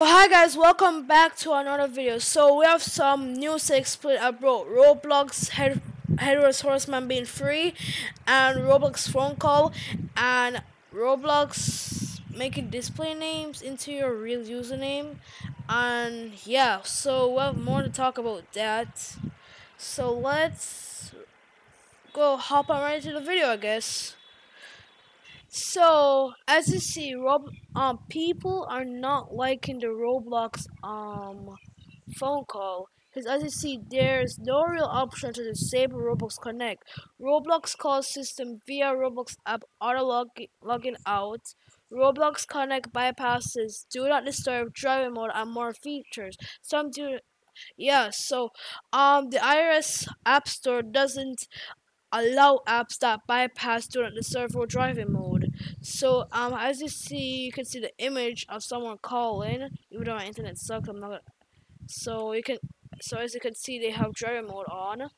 hi guys, welcome back to another video. So we have some news to explain about Roblox Head Headless Horseman being free and Roblox phone call and Roblox making display names into your real username and yeah, so we have more to talk about that. So let's go hop on right into the video I guess. So, as you see, Rob um people are not liking the Roblox um phone call because as you see, there's no real option to disable Roblox Connect. Roblox call system via Roblox app auto log logging out. Roblox Connect bypasses do not disturb driving mode and more features. Some do yeah, so um the iOS App Store doesn't allow apps that bypass do not disturb for driving mode. So um as you see you can see the image of someone calling even though my internet sucks I'm not gonna so you can so as you can see they have driving mode on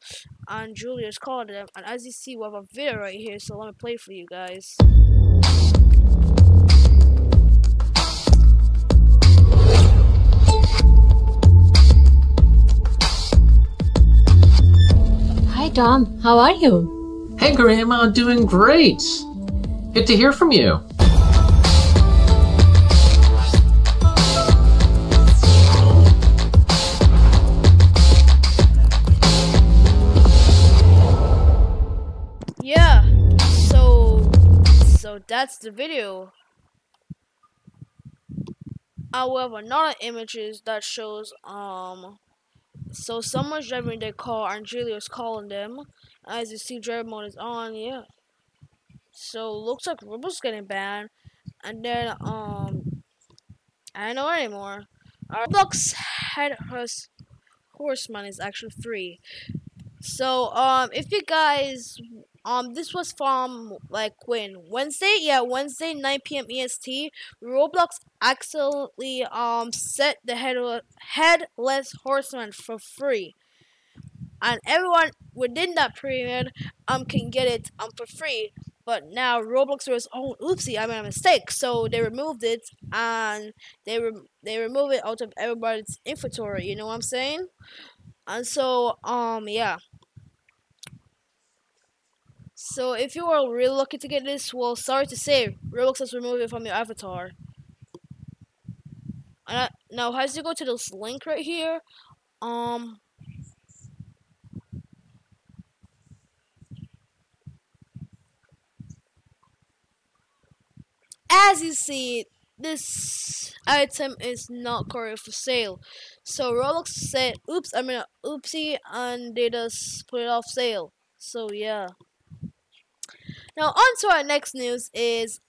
and Julia's calling them and as you see we have a video right here so let me play for you guys. Hi, Tom. How are you? Hey, Grandma, doing great. Good to hear from you. Yeah, so so that's the video. Have another images that shows um so someone's driving their car and Julia's calling them. As you see driver mode is on, yeah. So looks like Roblox getting banned. And then um I don't know anymore. Roblox head horse horseman is actually free. So um if you guys um this was from like when Wednesday yeah Wednesday 9 p.m. EST Roblox accidentally um set the head headless horseman for free and everyone within that period um can get it um for free but now Roblox was oh oopsie I made a mistake. So they removed it and they re they removed it out of everybody's inventory you know what I'm saying? And so um yeah. So if you are really lucky to get this, well, sorry to say, Roblox has removed it from your avatar. And I, now, as you go to this link right here, um, as you see, this item is not currently for sale. So Roblox said, oops, I mean, oopsie, and they just put it off sale. So yeah. Now on to our next news is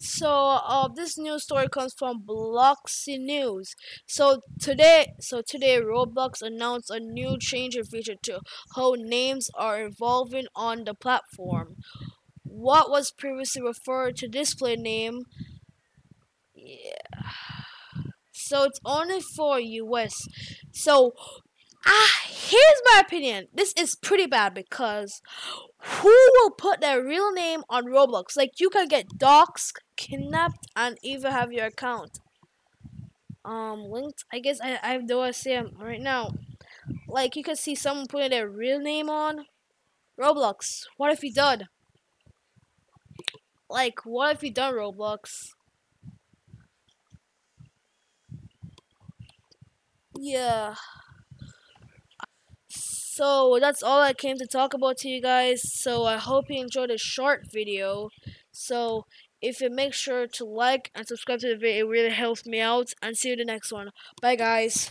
so uh, this news story comes from Bloxy News. So today, so today Roblox announced a new change in feature to how names are evolving on the platform. What was previously referred to display name, yeah. So it's only for US. So ah, here's my opinion. This is pretty bad because who will put their real name on Roblox? Like you can get doxxed, kidnapped, and even have your account um linked. I guess I I have no idea right now. Like you can see someone putting their real name on Roblox. What if he done? Like what if you done Roblox? Yeah. So that's all I came to talk about to you guys. So I hope you enjoyed this short video. So if you make sure to like and subscribe to the video, it really helps me out. And see you in the next one. Bye guys.